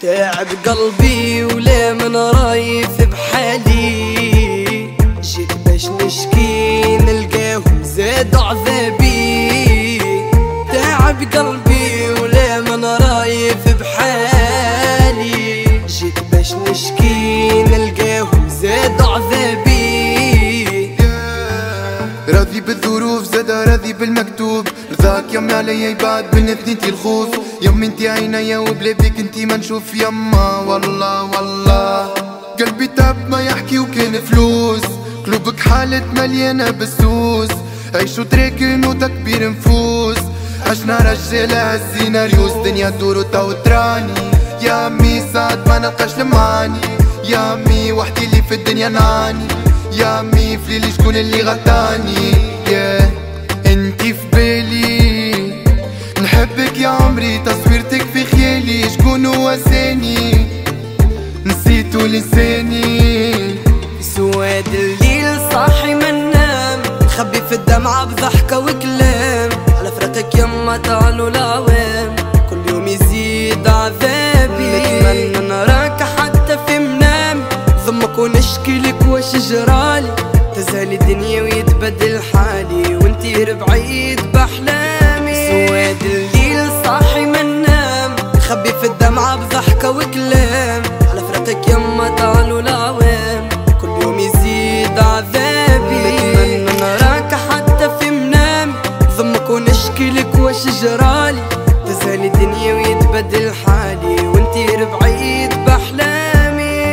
تعب قلبي ولا من رايف بحالي؟ جيت باش نشكي نلقاه زاد عذابي. تعب قلبي بالظروف زاد راضي بالمكتوب. رضاك يمي عليا يبعد بين اثنينتي الخوف. يمي انتي عينيا وبلا بيك انتي ما نشوف يما. والله والله. قلبي تاب ما يحكي وكان فلوس. قلوبك حالت مليانة بالسوس. عيشو تراكن وتكبير نفوس. عشنا رجالة هالسيناريوس دنيا تدور وتو تراني. يا أمي ساعات ما نلقاش المعاني يا أمي وحدي اللي في الدنيا نعاني يا امي في ليلي شكون اللي غطاني yeah. انتي في بالي. نحبك يا عمري تصويرتك في خيالي. شكون هو ساني نسيتو لساني. سواد الليل صاحي من نام. خبي في الدمعة بضحكة وكلام. على فراقك يما طالوا العوام كل يوم يزيد عذابي ونشكي لك واش جرالي. تزهل الدنيا ويتبدل حالي وانتي بعيد بأحلامي سواد الليل صاحي من نام خبي في الدمعة بضحكة وكلام. على فراقك يما طالوا العوام كل يوم يزيد عذابي. نتمنى نراك حتى في منام ضمك ونشكي لك واش جرالي. تزهل الدنيا ويتبدل حالي وانتي بعيد بأحلامي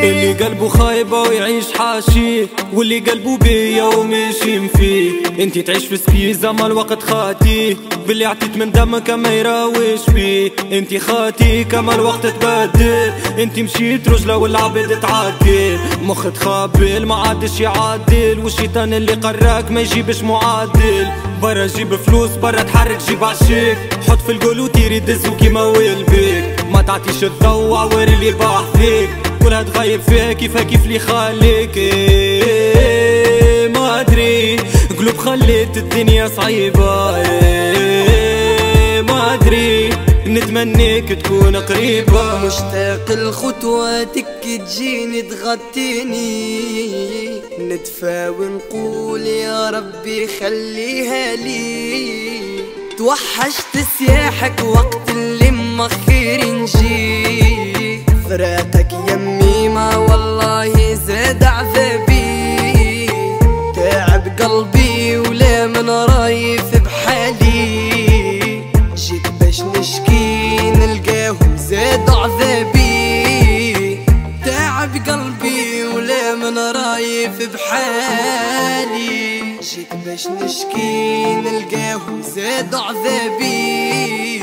اللي قلبه خايبة ويعيش حاشي واللي قلبه بيا وماشي فيه انتي تعيش في سكيزة ما الوقت خاتي. باللي عطيت من دمك ما يراوش بيه انتي خاتي كما الوقت تبدل انتي مشيت رجلة والعبد تعدل مخ تخابل ما عادش يعدل. والشيطان اللي قراك ما يجيبش معدل برا جيب فلوس برا تحرك جيب عشيك. حط في القول وتيري دزو كيما ويلبيك ما تعطيش الضوء عوار اللي باح فيك. كلها تغيب فيها كيفها كيف لي خليك. إيه ما أدري. قلوب خليت الدنيا صعيبة. إيه ما أدري. نتمنيك تكون قريبة. مشتاق لخطواتك تجيني تغطيني. ندفى ونقول يا ربي خليها لي. توحشت سياحك وقت اللي مخير نجي. باش نشكي نلقاه زاد عذابي.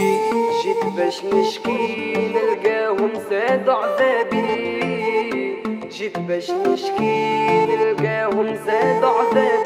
جيت باش نشكي نلقاه زاد عذابي. جيت باش نشكي نلقاهم زاد عذابي.